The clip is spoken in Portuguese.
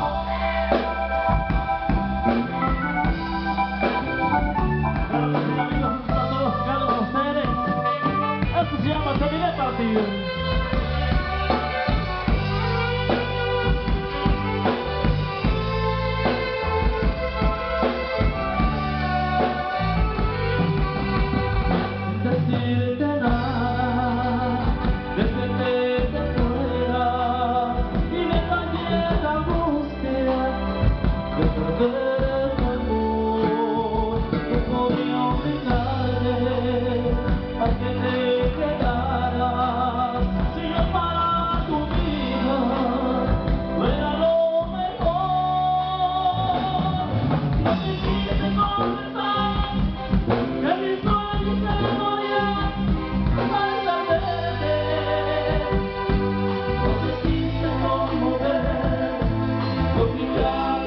Bye. Obrigado.